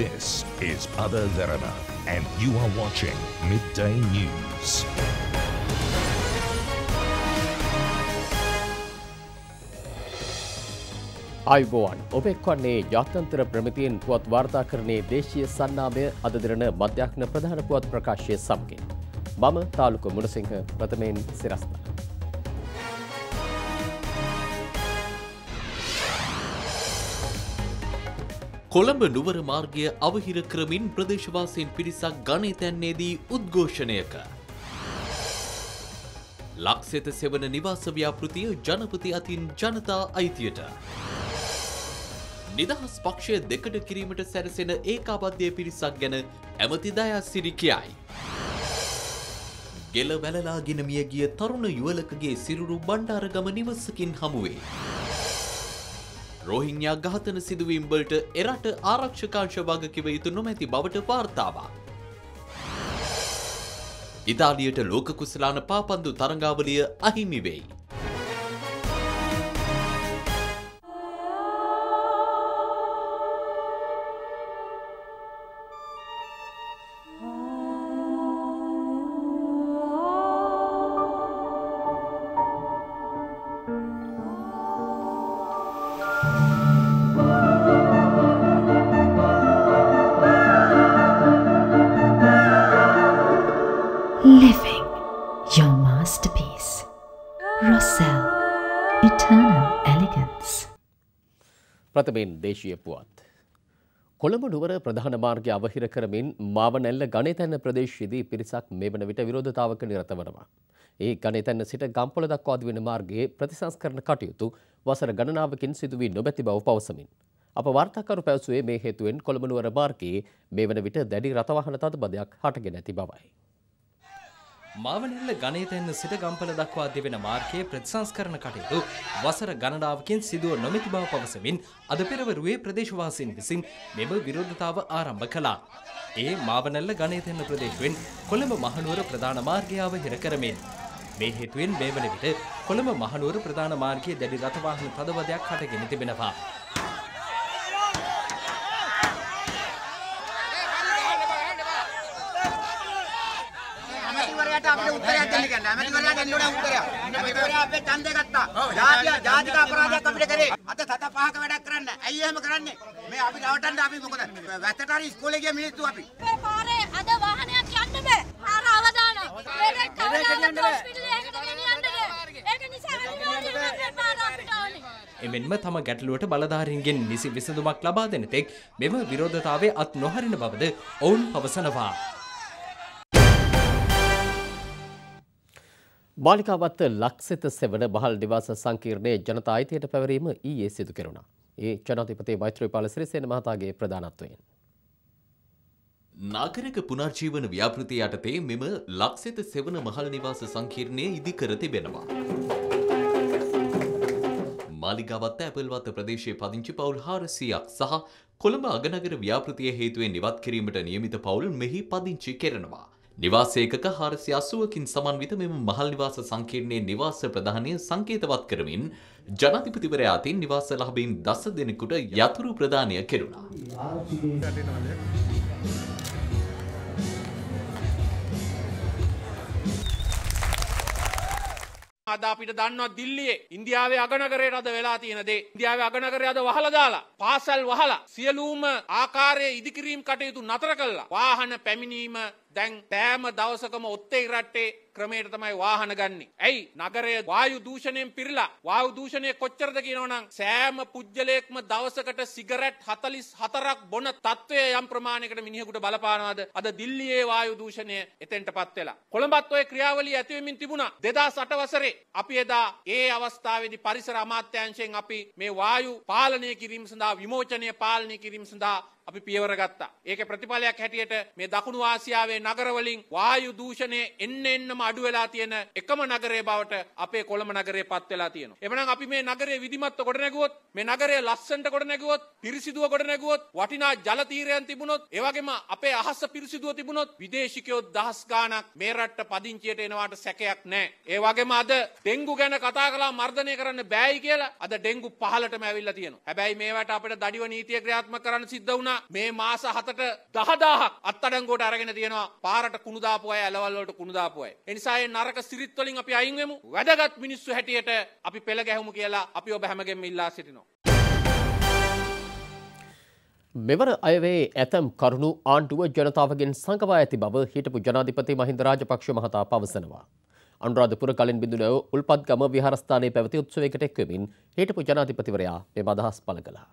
This is Pada Verana, and you are watching Midday News. අයිබෝවන් ඔබෙක් වන්නේ ජාත්‍යන්තර ප්‍රමිතියෙන් පුවත් වාර්තාකරණයේ දේශීය සන්නාමය අද දිරන මධ්‍යක්න ප්‍රධාන පුවත් ප්‍රකාශය සමගින්. මම තාලුක මුණසිංහ ප්‍රථමයෙන් සිරස්ථ. කොළඹ නුවර මාර්ගය අවහිර කරමින් ප්‍රදේශවාසීන් පිරිසක් ගණේ තැන්නේදී උද්ඝෝෂණයක. ලක්සෙත සෙවන නිවාස ව්‍යාපෘතිය ජනපති අතින් ජනතා අයිතියට. නිදහස් පක්ෂය දෙකට කිරීමට සැරසෙන ඒකාබද්ධය පිරිසක් ගැන ඇමති දයා සිරි කියයි. ගෙල වැලලාගෙන මිය ගිය තරුණ යුවලකගේ සිරුරු බණ්ඩාරගම නිවසකින් හමුවේ. රෝහිංයා ඝාතන සිදුවීම්වලට එරට ආරක්ෂකාංශ වගකිව යුතු නොමැති බවට වාර්තාවක්. ඉතාලියට ලෝක කුසලාන පාපන්දු තරඟාවලිය අහිමි වෙයි. ප්‍රථමයෙන් දේශීය පුවත්. කොළඹ නුවර ප්‍රධාන මාර්ගය අවහිර කරමින් මාවනැල්ල ගණතැන්න ප්‍රදේශයේදී පිරිසක් මේ වන විට විරෝධතාවක නිරත වනවා. ඒ ගණතැන්න සිට ගම්පොල දක්වාද වෙන මාර්ගයේ ප්‍රතිසංස්කරණ කටයුතු වසර ගණනාවකින් සිදුවී නොබැති බව පවසමින්. අප වාර්තාකරු පැවසුවේ මේ හේතුවෙන් කොළඹ නුවර මාර්ගයේ මේ වන විට දැඩි රථවාහන තදබදයක් හටගෙන ඇති බවයි. මාවනෙල්ල ගණේතැන්න සිට ගම්පල දක්වා දෙවෙන මාර්ගයේ ප්‍රතිසංස්කරණ කටයුතු වසර ගණනාවකින් සිදුව නොමැති බව පවසමින් අද පෙරවරුවේ ප්‍රදේශවාසීන් විසින් මෙම විරෝධතාව ආරම්භ කළා. ඒ මාවනැල්ල ගණේතැන්න ප්‍රදේශයෙන් කොළඹ මහනුවර ප්‍රධාන මාර්ගයාව හිර කරමින්. මේ හේතුවෙන් මේ වන විට කොළඹ මහනුවර ප්‍රධාන මාර්ගයේ දැඩි රථවාහන තදබදයක් හටගෙන තිබෙනවා. අපිට උත්තරයක් දෙන්න කියන්න. ඇමතිවරයා දෙන්න ඕනේ උත්තරයක්. ඇමතිවරයා අපේ ඡන්දය ගත්තා. ජාතිය ජාතික අපරාධයක් අපිට කරේ. අද තත පහක වැඩක් කරන්න. ඇයි එහෙම කරන්නේ? මේ අපි රවටන්න අපි මොකද? වැත්තට හරි ඉස්කෝලේ ගිය මිනිස්සු අපි. මේ පාරේ අද වාහනයක් යන්න බෑ. පාර අවදානම්. මේක කවදාවත් හොස්පිටල් එකකට ගෙනියන්න බෑ. ඒක නිසා අනිවාර්යයෙන්ම පාර අපිට ඕනේ. එමෙන්ම තම ගැටලුවට බලධාරීන්ගෙන් නිසි විසඳුමක් ලබා දෙන තෙක් මෙම විරෝධතාවය අත් නොහරින බවද ඔවුන් පවසනවා. බාලිකාවත්ත ලක්සිත සෙවන බහල් නිවාස සංකීර්ණයේ ජනතා අයිතියට පැවරීම ඊයේ සිදු කෙරුණා. ඒ ජනාධිපති මෛත්‍රීපාල සිරිසේන මහතාගේ ප්‍රධානත්වයෙන්. නාගරික පුනර්ජීවන ව්‍යාපෘති යටතේ මෙම ලක්සිත සෙවන මහල් නිවාස සංකීර්ණය ඉදිකර තිබෙනවා. මාලිගාවත්ත ඇපල්වත්ත ප්‍රදේශයේ පදිංචි පවුල් හාරසියක් සහ කොළඹ අගනගර ව්‍යාපෘතිය හේතුවෙන් නිවත් කිරීමට නියමිත පවුල් මෙහි පදිංචි කෙරෙනවා. නිවාසේකක හාරසි අසුවකින් සමන්විත මෙම මහල් නිවාස සංකීර්ණයේ නිවාස ප්‍රධානය සංකේතවත් කරමින් ජනාධිපතිවරයා අතින් නිවාස ලහබීන් දස දෙනෙකුට යතුරු ප්‍රදානය කෙරුණා. අද අපිට දන්නවා දිල්ලියේ ඉන්දියාවේ අගනගරයට අද වෙලා තියෙන දේ. ඉන්දියාවේ අගනගරය අද වහලා දාලා පාසල් වහලා සියලුම ආකාරයේ ඉදිකිරීම් කටයුතු නතර කළා. වාහන පැමිණීම දැන් පෑම දවසකම ඔත්තේ රට්ටේ ක්‍රමයට තමයි වාහන ගන්නේ. ඇයි නගරය වායු දූෂණයෙන් පිරලා වායු දූෂණය කොච්චරද කියනවනම් සෑම පුජ්‍යලයක්ම දවසකට සිගරට් 44ක් බොන තත්ත්වය යම් ප්‍රමාණයකට මිනිහෙකුට බලපානවාද අද දිල්ලියේ වායු දූෂණය එතෙන්ටපත් වෙලා. කොළඹත් ඔය ක්‍රියාවලිය ඇති වෙමින් තිබුණා. 2008 වසරේ අපි එදා ඒ අවස්ථාවේදී පරිසර අමාත්‍යාංශයෙන් අපි මේ වායු පාලනය කිරීම සඳහා විමෝචනය පාලනය කිරීම සඳහා අපි පියවර ගත්තා. ඒක ප්‍රතිඵලයක් හැටියට මේ දකුණු ආසියාවේ නගරවලින් වායු දූෂණය එන්න එන්නම අඩු වෙලා තියෙන එකම නගරය බවට අපේ කොළඹ නගරය පත් වෙලා තියෙනවා. එමනම් අපි මේ නගරය විධිමත්ව ගොඩනැගුවොත් මේ නගරය ලස්සනට ගොඩනැගුවොත් පිරිසිදුව ගොඩනැගුවොත් වටිනා ජල තීරයන් තිබුණොත් ඒ වගේම අපේ අහස පිරිසිදුව තිබුණොත් විදේශිකයෝ දහස් ගාණක් මේ රටට පදිංචියට එනවාට සැකයක් නැහැ. ඒ වගේම අද ඩෙන්ගු ගැන කතා කළා මර්ධනය කරන්න බෑයි කියලා අද ඩෙන්ගු පහලටම ඇවිල්ලා තියෙනවා. හැබැයි මේවට අපිට දඩිව නීතිය ක්‍රියාත්මක කරන්න සිද්ධ වුණා. මේ මාස හතට දහදාහක් අත්තඩංගෝට අරගෙන තියෙනවා පාරට කුණුදාපු අය ඇලවල් වලට කුණුදාපු අය. ඒ නිසා ඒ නරක සිරිත් වලින් අපි අයින් වෙමු. වැදගත් මිනිස්සු හැටියට අපි පෙළ ගැහුමු කියලා අපි ඔබ හැමගෙම ඉල්ලා සිටිනවා. මෙවර අයවේ ඇතැම් කරුණු ආණ්ඩුව ජනතාවගෙන් සංකවා ඇති බව හිටපු ජනාධිපති මහින්ද රාජපක්ෂ මහතා පවසනවා. අනුරාධපුර කලින් බිඳුනව උල්පත්ගම විහාරස්ථානයේ පැවති උත්සවයකට එක්වමින් හිටපු ජනාධිපතිවරයා මෙම අදහස් පළ කළා.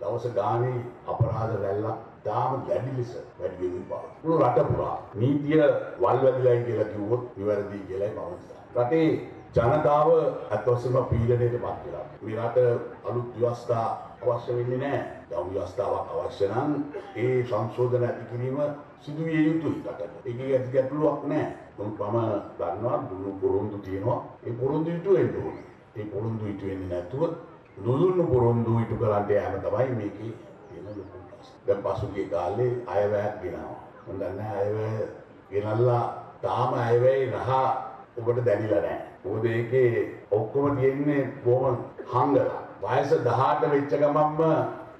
දවස ගානේ අපරාධ රැල්ලක් තාම දැඩි ලෙස වැඩි වෙමින් පවතී. මුළු රට පුරා නීතිය වල් වැදිලායි කියලා කිව්වොත් නිවැරදි කියලායි මම හිතන්නේ. රටේ ජනතාව අත්වසම පීඩනයට පත් වෙලා. මේ රට අලුත් ව්‍යවස්ථා අවශ්‍ය වෙන්නේ නැහැ. යම් ව්‍යවස්ථාවක් අවශ්‍ය නම් ඒ සංශෝධන ඇති කිරීම සිදු විය යුතුයි රටට. ඒකේ ඇති ගැටලුවක් නැහැ. නමුත් මම දන්නවා දුන්නු පොරොන්දු තියෙනවා. ඒ පොරොන්දු ඉටු වෙන්න ඕනේ. ඒ පොරොන්දු ඉටු වෙන්නේ නැතුව නොදුන්නු පොරොන්දු ඉටු කරන්න යෑම තමයි මේකේ තියෙන ලොකු ප්‍රශ්නේ. දැන් පසුගිය කාලේ අයවැයක් ගෙනාවා. මම දන්නේ අයවැය ගෙනල්ලා තාම අයවැයි රහ ඔබට දැනිලා නැහැ. මොකද ඒකේ ඔක්කොම තියෙන්නේ බොහොම හංගලා. වයස 18 වෙච්ච ගමන්ම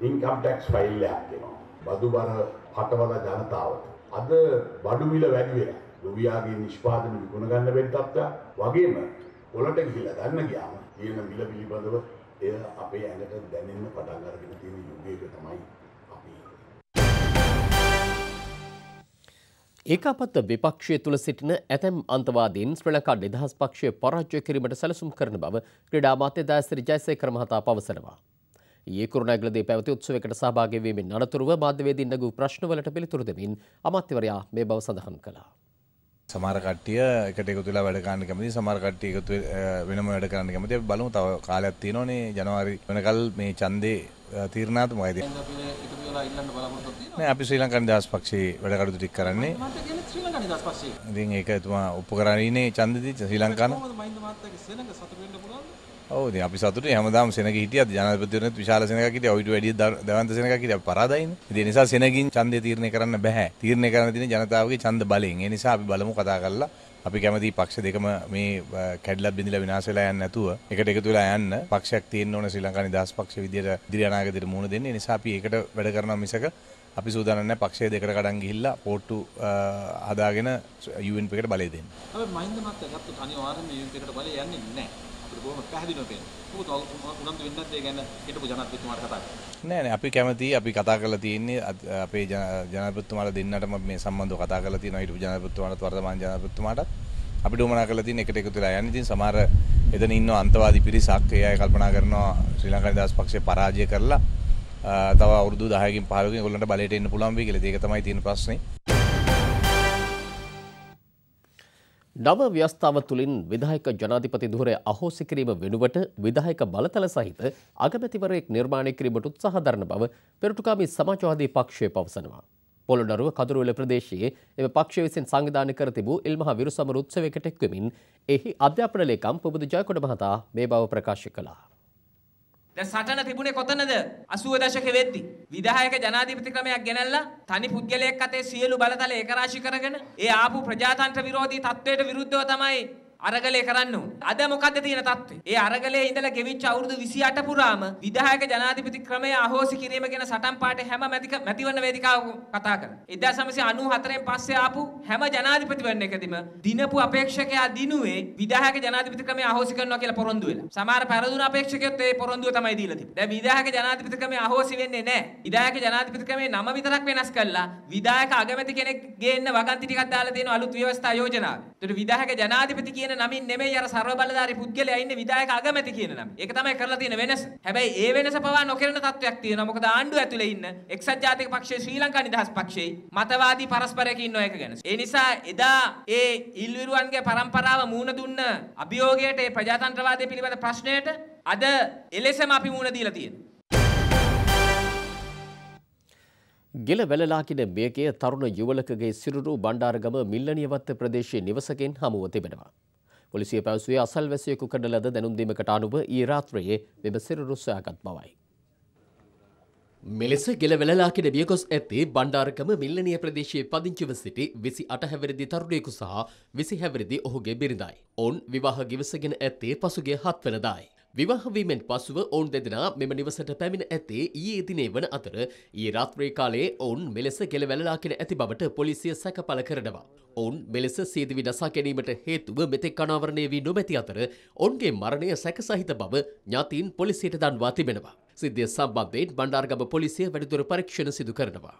ඉන්කම් ටැක්ස් ෆයිල් එකක් දෙනවා. බදු බර පටවල ජනතාවට. අද බඩු මිල වැඩි වෙලා. ලුවියාගේ නිෂ්පාදන විකුණ ගන්න බැරි තත්ත්වයක්. වගේම පොළට ගිහිලා ගන්න ගියාම තියෙන මිල පිළිබඳව එය අපේ ඇඟට දැනෙන්න පටන් අරගෙන තියෙන යුගයක තමයි අපි ඒකාපත්ත විපක්ෂය තුළ සිටින ඇතැම් අන්තවාදීන් ශ්‍ර ලංකා නිදහස් පක්ෂය පරාජ්‍ය කිරීමට සැලසුම් කරන බව ක්‍රඩා මාත්‍ය දාස්ත්‍රි ජයසේකර මහතා පවසනවා. ඒ කුරුණෑගලදී පැවති උත්සවයකට සහභාගී වීමෙන් අනතුරුව මාධ්‍යවේදීන් නැගූ ප්‍රශ්නවලට පිළිතුරු දෙමින් අමාත්‍යවරයා මේ බව සඳහන් කළා. සමහර කට්ටිය එකට එකතු වෙලා වැඩ කරන්න කැමති සමහර කට්ටිය එකතු වෙනම වැඩ කරන්න කැමති අපි බලමු තව කාලයක් තියෙනවනේ. ජනවාරි වෙනකල් මේ ඡන්දේ අ, තීරණාත්මකයි නෑ අපි ශ්‍රී ලංකා නිදහස් පක්ෂයේ වැඩ කටයුතු ටික කරන්නේ. ඉතින් ඒක එතුමා ඔප්පු කරන්නේ ඡන්දෙදි ශ්‍රී ලංකාන ඔව් ඉතින් අපි සතුටුයි හැමදාම සෙනග හිටියත් ජනාධිපතිවරණත් විශාල සෙනගක් හිටියා. ඔයිට වැඩිය ද- දවන්ත සෙනගක් හිටියා. අපි පරාදයිනේ. ඉතින් ඒ නිසා සෙනගින් ඡන්දය තීරණය කරන්න බෑ. තීරණය කරන්න තියෙන ජනතාවගේ ඡන්ද බලයෙන්. ඒ නිසා අපි බලමු කතා කරලා. අපි කැමති පක්ෂ දෙකම මේ අ, කැඩිලා බිඳිලා විනාශ වෙලා යන්නේ නැතුව එකට එකතු වෙලා යන්න. පක්ෂයක් තියෙන්න ඕන ශ්‍රී ලංකා නිදහස් පක්ෂ විදියට ඉදිරි අනාගතයට මුහුණ දෙන්න. ඒ නිසා අපි ඒකට වැඩ කරනවා මිසක අපි සූදානම් නැහැ පක්ෂය දෙකට කඩන් ගිහිල්ලා පෝට්ටු අ, හදාගෙන UNP එකට බලය දෙන්න. හැබැයි මහින්ද මහත්තයා ගත්තොත් අනිවාර්යයෙන්ම මේ යුද්ධයකට බලය යන්නේ නැහැ. අපිට බොහොම පැහැදිලිව පේනවා. මොකද උනන්දු වෙන්නේ නැද්ද ඒ ගැන හිටපු ජනාධිපතිතුමාට කතා කරලා. නෑ නෑ අපි කැමති අපි කතා කරලා තියෙන්නේ අත්- අපේ ජන- ජනාධිපතිතුමාලා දෙන්නටම මේ සම්බන්ධව කතා කරලා තියෙනවා හිටපු ජනාධිපතිතුමාටත් වර්තමාන ජනාධිපතිතුමාටත් අපිට උමනා කරලා තියෙන එකට එකතු වෙලා යන්න ඉතින් සමහර එතන ඉන්න අන්තවාදී පිරිසක් ඒ අය කල්පනා කරනවා ශ්‍රී ලංකා නිදහස් පක්ෂය පරාජය කරලා අ, තව අවුරුදු 10කින් 15කින් ඒගොල්ලන්ට බලයට එන්න පුළුවන් වෙයි කියලා. ඒක තමයි තියෙන ප්‍රශ්නේ. නව ව්‍යස්ථාව තුළින් විදායක ජනාධිපති දුරය අහෝසි කිරීම වෙනුවට විදායක බලතල සහිත අගමැතිවරයෙක් නිර්මාණය කිරීමට උත්සාහ දරන බව පෙරටුකාමී සමාජවාදී පක්ෂය පවසනවා. පොළොන්නරුව කදුරුවල ප්‍රදේශයේ එම පක්ෂ විසින් සංවිධානය කර තිබූ ඉල්මහ විරුසමර උත්සවයකට එක්වමින් එහි අධ්‍යාපන ලේකම් පුබුදු ජයකොඩ මහතා මේ බව ප්‍රකාශ කළා. දැන් සටන තිබුණේ කොතනද? 80 දශකෙ වෙද්දි. විධායක ජනාධිපති ක්‍රමයක් ගෙනල්ලා තනි පුද්ගලයෙක් අතේ සියලු බලතල ඒකරාශී කරගෙන ඒ ආපු ප්‍රජාතන්ත්‍ර විරෝධී තත්වයට විරුද්ධව තමයි අරගලේ කරන්න ඕන. අද මොකද්ද තියෙන තත්ත්වය? ඒ අරගලේ ඉඳලා ගෙවිච්ච අවුරුදු 28 පුරාම විධායක ජනාධිපති ක්‍රමය අහෝසි කිරීම ගැන සටන් පාඨේ හැම මැතික මැතිවරණ වේදිකාවක කතා කරා. 1994න් පස්සේ ආපු හැම ජනාධිපතිවරණයකදීම දිනපු අපේක්ෂකයා දිනුවේ විධායක ජනාධිපති ක්‍රමය අහෝසි කරනවා කියලා පොරොන්දු වෙලා. සමහර පෙරදුන අපේක්ෂකයොත් ඒ පොරොන්දුව තමයි දීලා තිබෙන්නේ. දැන් විධායක ජනාධිපති ක්‍රමය අහෝසි වෙන්නේ නැහැ. විධායක ජනාධිපති ක්‍රමයේ නම විතරක් වෙනස් කළා. විධායක අගමැති කෙනෙක් ගේන්න වගන්ති ටිකක් දාලා තියෙන අලුත් ව්‍යවස්ථා යෝජනාව. ඒතර විධායක ජනාධිපති කියන නමින් නෙමෙයි අර ਸਰව බලධාරී පුද්ගලයා ඉන්නේ විධායක අගමැති කියන නම. ඒක තමයි කරලා තියෙන වෙනස. හැබැයි ඒ වෙනස පවා නොකරන තත්වයක් තියෙනවා. මොකද ආණ්ඩුව ඇතුලේ ඉන්න එක්සත් ජාතික පක්ෂයේ ශ්‍රී ලංකා නිදහස් පක්ෂයේ මතවාදී පරස්පරයක ඉන්න එක ගැන. ඒ නිසා එදා ඒ ඉල්විරුවන්ගේ පරම්පරාව මූණ දුන්න අභියෝගයට ඒ ප්‍රජාතන්ත්‍රවාදය පිළිබඳ ප්‍රශ්නයට අද එලෙසම අපි මූණ දීලා තියෙනවා. ගෙල වැලලාකින මේකය තරුණ යුවලකගේ සිරුරු බණ්ඩාරගම මිල්ලනියවත්ත ප්‍රදේශයේ නිවසකෙන් හමුව තිබෙනවා. පොලිසිය පැවසුවේ අසල්වැසියෙකු කරන ලද දැනුම්දීමකට අනුව ඊ රාත්‍රයේ මෙම සිරුරු සොයාගත් බවයි. මෙලෙස ගෙල වෙලලාකින බියගොස් ඇත්තේ බණ්ඩාරකම මිල්ලනිය ප්‍රදේශයේ පදිංචිව සිටි විසි අට හැවිරිදි තරුණයෙකු සහ විසි හැවිරිදි ඔහුගේ බිරිඳයි. ඔවුන් විවාහ ගිවිසගෙන ඇත්තේ පසුගේ හත් වනදායි. විවාහවීමෙන් පසුව ඔවුන් දෙදෙනා මෙම නිවසට පැමිණ ඇත්තේ ඊයේ දිනේ වන අතර ඊයේ රාත්‍රී කාලයේ ඔවුන් මෙලෙස ගෙලවැළලාගෙන ඇති බවට පොලිසිය සැකපල කරනවා. ඔවුන් මෙලෙස සීදිවි නසා ගැනීමට හේතුව මෙතෙක් අනාවරණය වී නොමැති අතර ඔවුන්ගේ මරණය සැකසහිත බව ඥාතීන් පොලිසියට දන්වා තිබෙනවා. සිද්ධිය සම්බන්ධයෙන් බණ්ඩාරගම පොලිසිය වැඩිදුර පරීක්ෂණ සිදු කරනවා.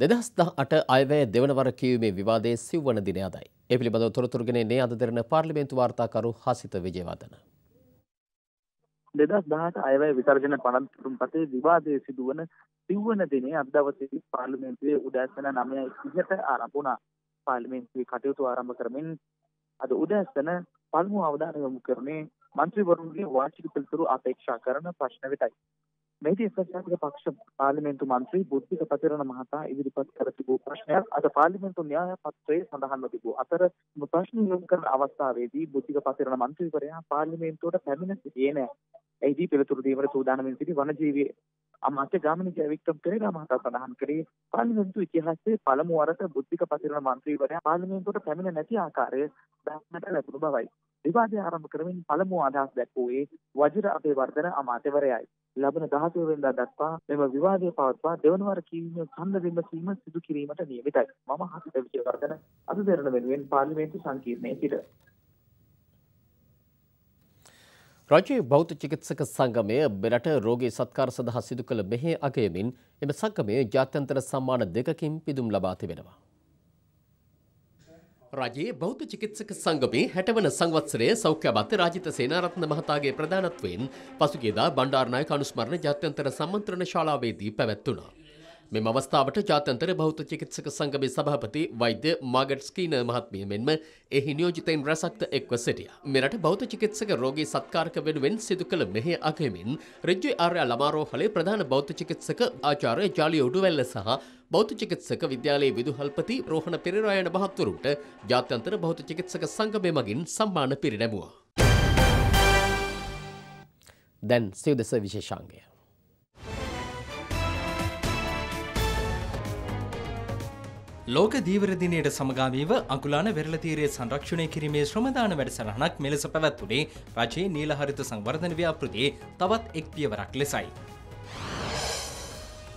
දෙදස් දහ අට අයවැය දෙවනවර කියවීමේ විවාදයේ සිව්වන දිනය අදයි. ඒ පිළිබඳව තොරතුරුගෙන නේ අද දෙරන පාර්ලිමේන්තු වාර්තාකරු හසිත විජයවර්ධන. දෙදස් දහට අයවැය විසර්ජන පනතුරුම් පතේ විවාදය සිදුවන සිව්වන දිනේ අද දවසේ පාර්ලිමේන්තුවේ උදෑසන නමය ඉහට ආරම්භ වුණා. පාර්ලිමේන්තුවේ කටයුතු ආරම්භ කරමින් අද උදෑසන පළමු අවධානය යොමු කරන්නේ මන්ත්‍රීවරුන්ගේ වාර්ෂික පිළිතුරු අපේක්ෂා කරන ප්‍රශ්න වෙතයි. මෙහිදී ප්‍රජාතන්ත්‍ර පක්ෂ පාර්ලිමේන්තු මන්ත්‍රී බුද්ධික පතිරණ මහතා ඉදිරිපත් කර තිබූ ප්‍රශ්නයක් අද පාර්ලිමේන්තු න්‍යාය පත්‍රයේ සඳහන්ව තිබූ අතර ප්‍රශ්න යොමු කරන අවස්ථාවේදී බුද්ධික පතිරණ මන්ත්‍රීවරයා පාර්ලිමේන්තුවට පැමිණ සිටියේ නැහැ. එහිදී පිළිතුරු දීමට සූදානම්ව සිටි වනජීවී අමාත්‍ය ගාමිණී ජයවික්‍රම පෙරේරා මහතා සඳහන් කරේ පාර්ලිමේන්තු ඉතිහාසයේ පළමු වරට බුද්ධික පතිරණ මන්ත්‍රීවරයා පාර්ලිමේන්තුවට පැමිණ නැති ආකාරය දක්නට ලැබුණු බවයි. විවාදය ආරම්භ කරමින් පළමු අදහස් දැක්වුවේ වජිර අබේවර්ධන අමාත්‍යවරයයි. ලබන 16 වෙනිදා දක්වා මෙම විවාදය පවත්වා දෙවන වර කීමේ ඡන්ද විමසීම සිදු කිරීමට නියමිතයි. මම හසිත විජයවර්ධන අද දෙරණ වෙනුවෙන් පාර්ලිමේන්තු සංකීර්ණයේ සිට රජයේ බෞද්ධ චිකිත්සක සංගමය මෙරට රෝගී සත්කාර සඳහා සිදු කළ මෙහෙ අගයමින් එම සංගමය ජාත්‍යන්තර සම්මාන දෙකකින් පිදුම් ලබා තිබෙනවා. රජයේ බෞද්ධ චිකිත්සක සංගමේ හැටවන සංවත්සරයේ සෞඛ්‍ය අමාත්‍ය රාජිත සේනාරත්න මහතාගේ ප්‍රධානත්වයෙන් පසුගියදා බණ්ඩාරනායක අනුස්මරණ ජාත්‍යන්තර සම්මන්ත්‍රණ ශාලාවේදී පැවැත්වුණා. මෙම අවස්ථාවට ජාත්‍යන්තර බෞද්ධ චිකිත්සක සංගමේ සභාපති වෛද්‍ය මාගට් ස්කීන මහත්මිය මෙන්ම එහි නියෝජිතයින් රැසක්ද එක්ව සිටියා. මෙරට බෞද්ධ චිකිත්සක රෝගී සත්කාරක වෙනුවෙන් සිදු කළ මෙහෙ අගයමින් රජ්‍ය ආර්ය ළමාරෝහලේ ප්‍රධාන බෞද්ධ චිකිත්සක ආචාර්ය ජාලිය උඩුවැල්ල සහ බෞද්ධ චිකිත්සක විද්‍යාලයේ විදුහල්පති රෝහණ පෙරේරා යන මහත්වරුන්ට ජාත්‍යන්තර බෞද්ධ චිකිත්සක සංගමය මගින් සම්මාන පිරිනැමුවා. දැන් සිව්දෙස විශේෂාංගය. ලෝක දීවර දිනයට සමගාමීව අකුලාන වෙරළ තීරයේ සංරක්ෂණය කිරීමේ ශ්‍රමදාන වැඩසටහනක් මෙලෙස පැවැත්වුණේ රජයේ නීලහරිත සංවර්ධන ව්‍යාපෘතියේ තවත් එක් පියවරක් ලෙසයි.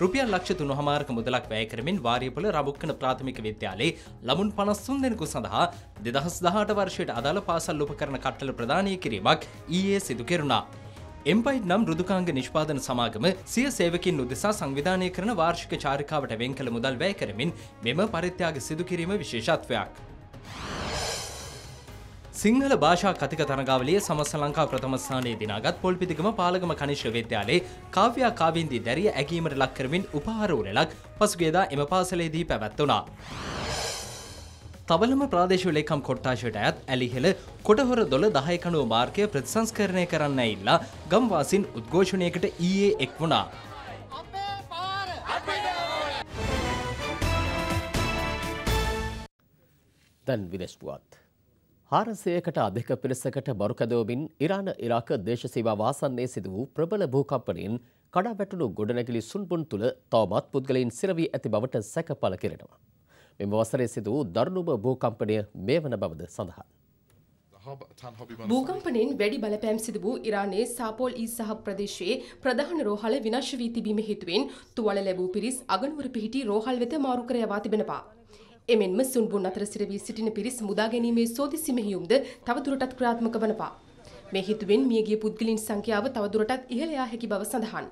රුපියල් ලක්ෂ තුන හමාරක මුදලක් වැය කරමින් වාරියපොළ රබුක්කන ප්‍රාථමික විද්‍යාලයේ ළමුන් පනස්සුන් දෙනෙකු සඳහා දෙදහස් දහට වර්ෂයට අදාළ පාසල් උපකරණ කට්ටල ප්‍රදානය කිරීමක් ඊයේ සිදු කෙරුණා. එම්පයිට් නම් රුදුකාංග නිෂ්පාදන සමාගම සිය සේවකින් උදෙසා සංවිධානය කරන වාර්ෂික චාරිකාවට වෙන් කළ මුදල් වැය කරමින් මෙම පරිත්‍යාග සිදු කිරීම විශේෂත්වයක්. සිංහල භාෂා කතික තරගාවලිය සමස්ස ලංකා ප්‍රථම ස්ථානයේ දිනාගත් පොල්පිතිගම පාලගම කනිශ්‍ර විද්‍යාලයේ කාව්‍යා කාවින්දී දැරිය ඇගීමට ලක් කරමින් උපහාර උරලක් පසුගේදා එම පාසලේදී පැවැත්වුණා. තවලම ප්‍රාදේශ ලේකම් කොට්ටාශයට ඇත් ඇලිහෙළ කොටහොර දොළ දහයකනුව මාර්ගය ප්‍රතිසංස්කරණය කරන්න ඉල්ලා ගම්වාසින් උද්ඝෝෂණයකට ඊයේ එක් වුණා. දැන් විදෙස්පුවත්. හාරසයකට අධික පිරිසකට බරුකදවමින් ඉරාන ඉරාක දේශසේවා වාසන්නේ සිදු වූ ප්‍රබල භූකම්පනයෙන් කඩා වැටුණු ගොඩනැගිලි සුන්පුන් තුළ තවමත් පුද්ගලයින් සිරවී ඇති බවට සැකපල කෙරෙනවා. මෙම වසරේ සිදු වූ දරුණුම භූකම්පනය මේ වන බවද සඳහන්. භූකම්පනයෙන් වැඩි බලපෑම් සිදු වූ ඉරානයේ සාපෝල් ඊ සහ ප්‍රදේශයේ ප්‍රධාන රෝහල විනාශ වී තිබීම හේතුවෙන් තුවල ලැබූ පිරිස් අගනුවර පිහිටි රෝහල් වෙත මාරු කර යවා තිබෙනවා. එමෙන්ම සුන්බුන් අතර සිර වී සිටින පිරිස් මුදා ගැනීමේ සෝදිසි මෙහියුම්ද තවදුරටත් ක්‍රියාත්මක වනවා. මේ හේතුවෙන් මියගිය පුද්ගලින් සංඛ්‍යාව තවදුරටත් ඉහළ යා හැකි බව සඳහන්.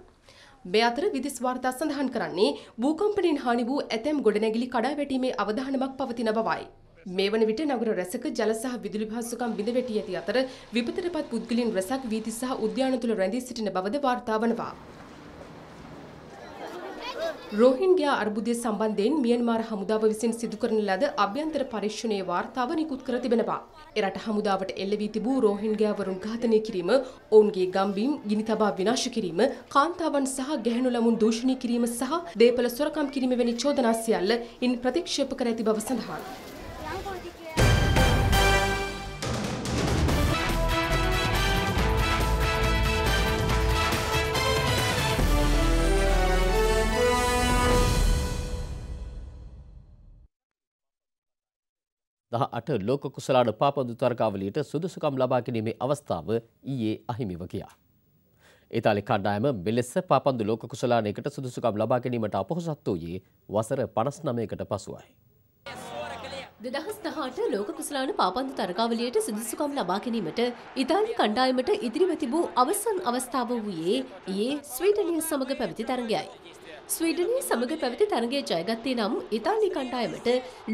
මේ අතර විදෙස් වාර්තා සඳහන් කරන්නේ භූකම්පනයෙන් හානි වූ ඇතැම් ගොඩනැගිලි කඩා වැටීමේ අවධානමක් පවතින බවයි. මේ වන විට නගර රැසක ජල සහ විදුලි පහසුකම් බිඳ වැටී ඇති අතර විපතටපත් පුද්ගලින් රැසක් වීති සහ උද්‍යාන තුළ රැඳී සිටින බවද වාර්තා වනවා. රෝහින්ගයා අර්බුදය සම්බන්ධයෙන් මියන්මාර හමුදාව විසින් සිදු කරන ලද අභ්‍යන්තර පරීක්ෂණයේ වාර්තාව නිකුත් කර තිබෙනවා. එරට හමුදාවට එල්ල වී තිබූ රෝහින්ගයාවරුන් ඝාතනය කිරීම, ඔවුන්ගේ ගම්බීම් ගිනි තබා විනාශ කිරීම, කාන්තාවන් සහ ගැහැණු ළමුන් දූෂණය කිරීම සහ දේපල සොරකම් කිරීම වැනි චෝදනා සියල්ල ඉන් ප්‍රතික්ෂේප කර ඇති බව සඳහන්. දහ අට ලෝක කුසලාන පාපඳු තරකාවලියට සුදුසුකම් ලබා ගැනීමේ අවස්ථාව ඊයේ අහිමිව ගියා. ඉතාලි කණ්ඩායම මෙලෙස පාපන්දු ලෝක කුසලානයකට සුදුසුකම් ලබා ගැනීමට අපොහොසත් වූයේ වසර පනස් නමයකට පසුවයි. දෙදහස් දහට ලෝක කුසලාන පාපන්දු තරගාවලියට සුදුසුකම් ලබා ගැනීමට ඉතාලි කණ්ඩායමට ඉදිරිව තිබූ අවසන් අවස්ථාව වූයේ ඊයේ ස්වීඩනය සමග පැවති තරගයයි. ස්වීඩනය සමග පැවති තරගය ජයගත්තේ නම් ඉතාලි කණ්ඩායමට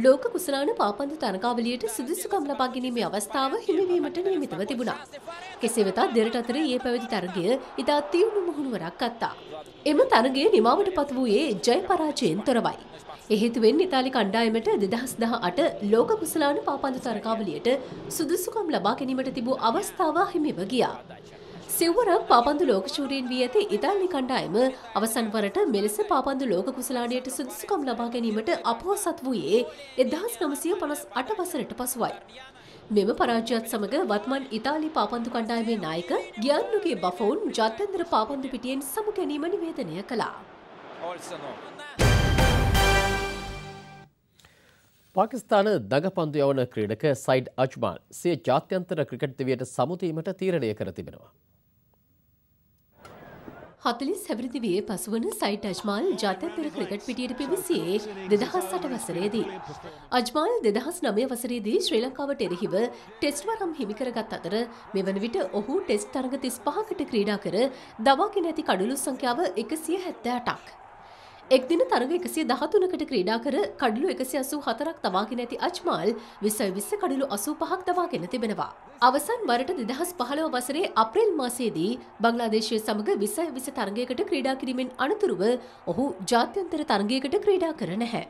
ලෝක කුසලාන පාපන්දු තරගාවලියට සුදුසුකම් ලබා ගැනීමේ අවස්ථාව හිමිවීමට නියමිතව තිබුණා. කෙසේ වෙතත් දෙරට අතර ඒ පැවති තරගය ඉතා තියුණු මුහුණුවරක් අත්තා. එම තරගය නිමාවට පත් වූයේ ජය පරාජයෙන් තොරවයි. එහෙතුවෙන් ඉතාලි කණ්ඩායමට දෙදහස් දහ අට ලෝක කුසලාන පාපන්දු තරගාවලියට සුදුසුකම් ලබා ගැනීමට තිබූ අවස්ථාව හිමිව ගියා. සිව්වරක් පාපන්දු ලෝකශූරීන් වී ඇති ඉතාලි කණ්ඩායම අවසන් වරට මෙලෙස පාපන්දු ලෝක කුසලානයට සුදුසුකම් ලබා ගැනීමට අපහොසත් වූයේ එදහස් නමසය පනස් අට වසරට පසුවයි. මෙම පරාජයත් සමඟ වත්මන් ඉතාලි පාපන්දු කණ්ඩායමේ නායක ගියන්නුගේ බෆෝන් ජාත්‍යන්තර පාපන්දු පිටියෙන් සමු ගැනීම නිවේදනය කළා. පාකිස්ාන දගපන්දු යවන ක්‍රීඩක සයිඩ් අජ්මාල් සිය ජාත්‍යන්තර ක්‍රිකට් දෙවියට සමුතීමට තීරණය කර තිබෙනවා. හතලිස් හැවිරිදිවේ පසුවන සයිට් අජ්මාල් ජාත්‍යන්තර ක්‍රිකට් පිටියට පිවිසියේ දෙදහස් අට වසරේදී. අජ්මාල් දෙදහස් නමය වසරේදී ශ්‍රී ලංකාවට එරෙහිව ටෙස්ට් වරම් හිමිකරගත් අතර මෙවන විට ඔහු ටෙස්ට් තරග තිස් පහකට ක්‍රීඩා කර දවාගෙන ඇති කඩුලු සංඛ්‍යාව එකසිය හැත්තෑ අටක්. එක් දින තරග එකසිය දහතුනකට ක්‍රීඩා කර කඩලු එකසි අසූ හතරක් තවාගෙන ඇති අජ්මාල් විසයි විස්ස කඩලු අසූ පහක් තවාගෙන තිබෙනවා. අවසන් වරට දෙදහස් පහළව වසරේ අප්‍රේල් මාසයේදී බංලාදේශය සමඟ විසයි විස තරගයකට ක්‍රීඩා කිරීමෙන් අනතුරුව ඔහු ජාත්‍යන්තර තරගයකට ක්‍රීඩා කර නැහැ.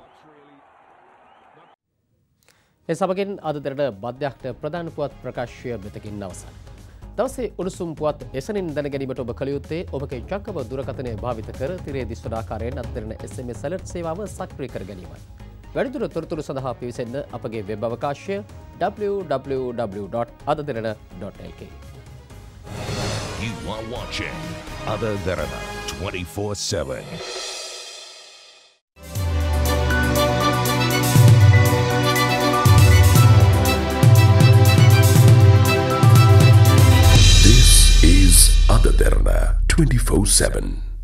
එ සමගෙන් අද දෙරට බද්ධ්‍යක්ට ප්‍රධාන පුවත් ප්‍රකාශය මෙතකින් අවසන්. දවසේ උණුසුම් පුවත් එසනින් දැන ගැනීමට ඔබ කළයුත්තේ ඔබගේ චක්කව දුරකතනය භාවිත කර තිරේ දිස්වඩාකාරයෙන් අත්තරන එසම සැලට් සේවාව සක්්‍රී කර ගැනීමයි. වැඩිදුර තොරතුරු සඳහා පිවිසෙන්න්න අපගේ වෙබ් අවකාශය www.අදදරන.lk. You are watching Other Dharana 24 Moderna 24 7.